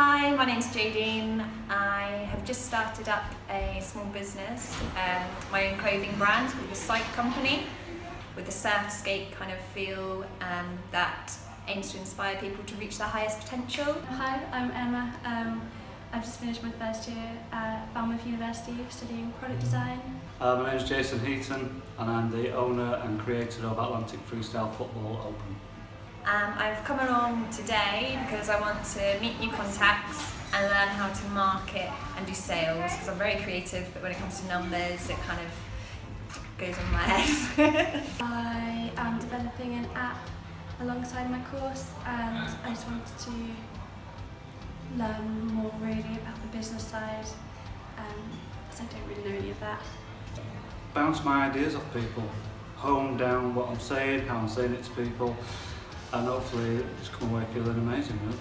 Hi, my name's Jadine. I have just started up a small business, um, my own clothing brand called The Sight Company, with a surfskate kind of feel um, that aims to inspire people to reach their highest potential. Hi, I'm Emma. Um, I've just finished my first year at Falmouth University studying product design. Uh, my name is Jason Heaton and I'm the owner and creator of Atlantic Freestyle Football Open. Um, I've come along today because I want to meet new contacts and learn how to market and do sales because I'm very creative but when it comes to numbers it kind of goes on my head. I am developing an app alongside my course and I just wanted to learn more really about the business side um, because I don't really know any of that. Bounce my ideas off people, hone down what I'm saying, how I'm saying it to people and hopefully just come away feeling amazing really.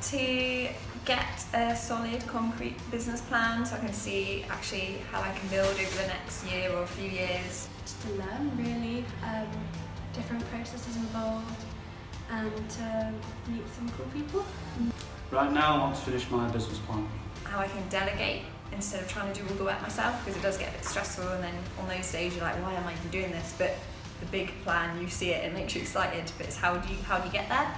To get a solid concrete business plan so I can see actually how I can build over the next year or a few years. Just to learn really, um, different processes involved and to meet some cool people. Right now I want to finish my business plan. How I can delegate instead of trying to do all the work myself because it does get a bit stressful and then on those days you're like why am I even doing this but the big plan you see it it makes you excited but it's how do you how do you get there